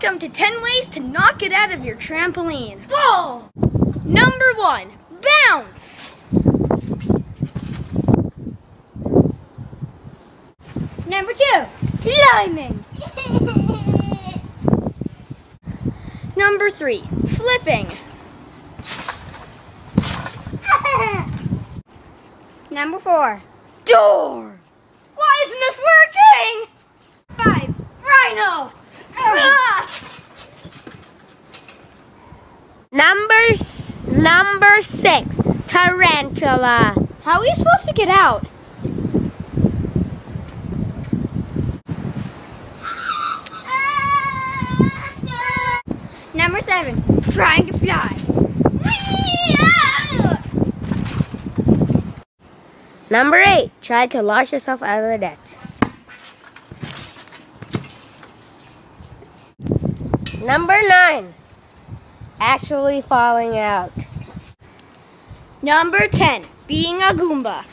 Welcome to 10 ways to knock it out of your trampoline. Ball! Number one, bounce. Number two, climbing. Number three, flipping. Number four, door. Why isn't this working? Five, rhino. Number number six, tarantula. How are you supposed to get out? Number seven, trying to fly. Number eight, try to launch yourself out of the net. Number nine, actually falling out. Number 10, being a Goomba.